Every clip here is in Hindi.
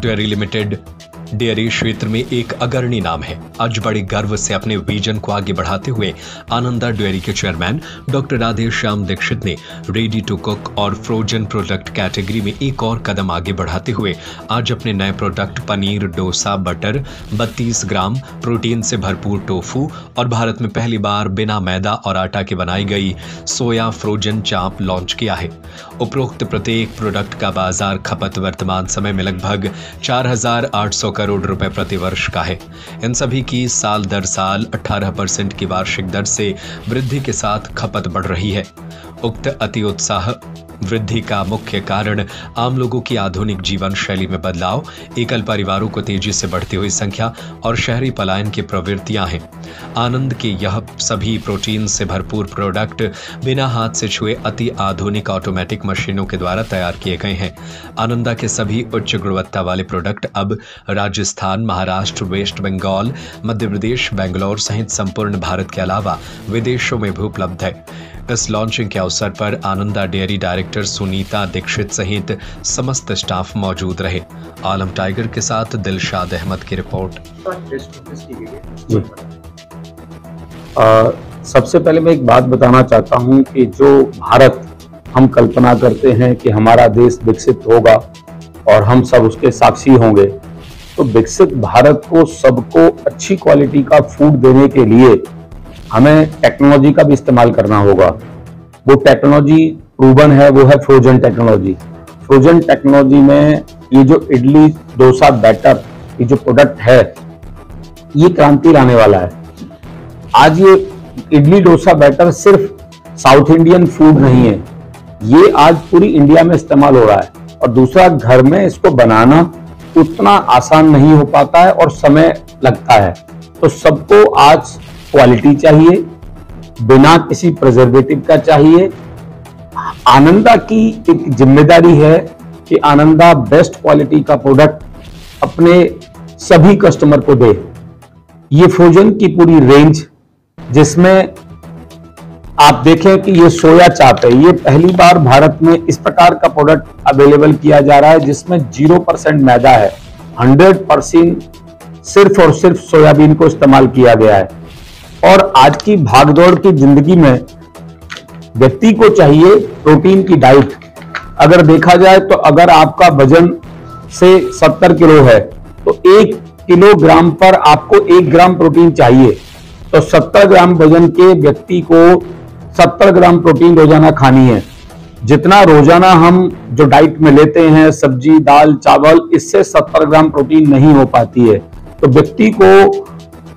डेयरी लिमिटेड डेयरी क्षेत्र में एक अग्रणी नाम है। आज बड़े गर्व से अपने विजन को आगे बढ़ाते हुए आनंदा डेयरी के चेयरमैन डॉक्टर राधे श्याम दीक्षित ने रेडी टू कुक और फ्रोजन प्रोडक्ट कैटेगरी में एक और कदम आगे बढ़ाते हुए आज अपने नए product paneer dosa batter 32 gram protein से भरपूर टोफू और भारत में पहली बार बिना मैदा और आटा के बनाई गई सोया फ्रोजन चाप लॉन्च किया है। उपरोक्त प्रत्येक प्रोडक्ट का बाज़ार खपत वर्तमान समय में लगभग 4,800 करोड़ रुपए प्रतिवर्ष का है। इन सभी की साल दर साल 18 परसेंट की वार्षिक दर से वृद्धि के साथ खपत बढ़ रही है। उक्त अति उत्साह वृद्धि का मुख्य कारण आम लोगों की आधुनिक जीवन शैली में बदलाव, एकल परिवारों को तेज़ी से बढ़ती हुई संख्या और शहरी पलायन की प्रवृत्तियाँ हैं। आनंद के यह सभी प्रोटीन से भरपूर प्रोडक्ट बिना हाथ से छुए अति आधुनिक ऑटोमेटिक मशीनों के द्वारा तैयार किए गए हैं। आनंदा के सभी उच्च गुणवत्ता वाले प्रोडक्ट अब राजस्थान, महाराष्ट्र, वेस्ट बंगाल, मध्य प्रदेश, बेंगलोर सहित संपूर्ण भारत के अलावा विदेशों में भी उपलब्ध है। इस लॉन्चिंग के अवसर पर आनंदा डेयरी डायरेक्टर सुनीता दीक्षित सहित समस्त स्टाफ मौजूद रहे। आलम टाइगर के साथ दिलशाद अहमद की रिपोर्ट। आ, सबसे पहले मैं एक बात बताना चाहता हूँ कि जो भारत हम कल्पना करते हैं कि हमारा देश विकसित होगा और हम सब उसके साक्षी होंगे तो विकसित भारत को सबको अच्छी क्वालिटी का फ़ूड देने के लिए हमें टेक्नोलॉजी का भी इस्तेमाल करना होगा। वो टेक्नोलॉजी प्रूवन है, वो है फ्रोजन टेक्नोलॉजी फ्रोजन टेक्नोलॉजी में ये जो इडली, डोसा बैटर ये जो प्रोडक्ट है, ये क्रांति लाने वाला है। आज ये इडली, डोसा बैटर सिर्फ़ साउथ इंडियन फ़ूड नहीं है। ये आज पूरी इंडिया में इस्तेमाल हो रहा है। और दूसरा, घर में इसको बनाना उतना आसान नहीं हो पाता है और समय लगता है। तो सबको आज क्वालिटी चाहिए, बिना किसी प्रिजर्वेटिव का चाहिए। आनंदा की एक ज़िम्मेदारी है कि आनंदा बेस्ट क्वालिटी का प्रोडक्ट अपने सभी कस्टमर को दे। ये फ्रोजन की पूरी रेंज जिसमें आप देखें कि ये सोया चाप है। ये पहली बार भारत में इस प्रकार का प्रोडक्ट अवेलेबल किया जा रहा है, जिसमें ज़ीरो परसेंट मैदा है। हंड्रेड परसेंट सिर्फ़ और सिर्फ़ सोयाबीन को इस्तेमाल किया गया है। और आज की भागदौड़ की ज़िंदगी में व्यक्ति को चाहिए प्रोटीन की डाइट। अगर देखा जाए तो अगर आपका वज़न से 70 किलो है तो एक किलोग्राम पर आपको एक ग्राम प्रोटीन चाहिए। तो 70 ग्राम वज़न के व्यक्ति को 70 ग्राम प्रोटीन रोज़ाना खानी है। जितना रोज़ाना हम जो डाइट में लेते हैं, सब्ज़ी, दाल, चावल, इससे 70 ग्राम प्रोटीन नहीं हो पाती है। तो व्यक्ति को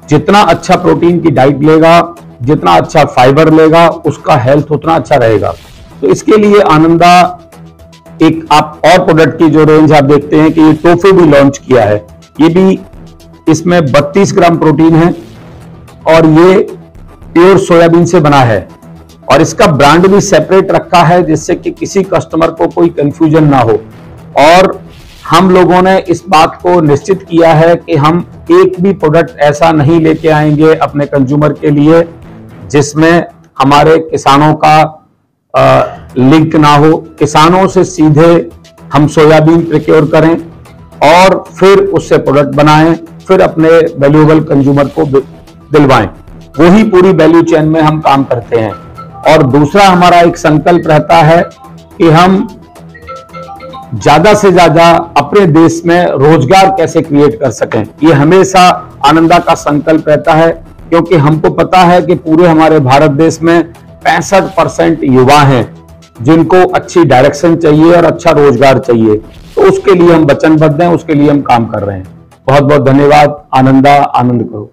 जितना अच्छा प्रोटीन की डाइट लेगा जितना अच्छा फाइबर लेगा, उसका हेल्थ उतना अच्छा रहेगा। तो इसके लिए आनंदा, एक आप और प्रोडक्ट की जो रेंज आप देखते हैं कि ये टोफू भी लॉन्च किया है। ये भी इसमें 32 ग्राम प्रोटीन है और ये प्योर सोयाबीन से बना है। और इसका ब्रांड भी सेपरेट रखा है जिससे कि किसी कस्टमर को कोई कंफ्यूजन ना हो। और हम लोगों ने इस बात को निश्चित किया है कि हम एक भी प्रोडक्ट ऐसा नहीं लेके आएँगे अपने कंज्यूमर के लिए जिसमें हमारे किसानों का आ, लिंक ना हो किसानों से सीधे हम सोयाबीन प्रिक्योर करें और फिर उससे प्रोडक्ट बनाएँ फिर अपने वैल्यूएबल कंज्यूमर को दिलवाएँ। वही पूरी वैल्यू चेन में हम काम करते हैं। और दूसरा हमारा एक संकल्प रहता है कि हम ज़्यादा से ज़्यादा अपने देश में रोज़गार कैसे क्रिएट कर सकें। ये हमेशा आनंदा का संकल्प रहता है। क्योंकि हमको पता है कि पूरे हमारे भारत देश में पैंसठ परसेंट युवा हैं, जिनको अच्छी डायरेक्शन चाहिए और अच्छा रोज़गार चाहिए। तो उसके लिए हम वचनबद्ध हैं, उसके लिए हम काम कर रहे हैं। बहुत बहुत धन्यवाद। आनंदा, आनंद करो।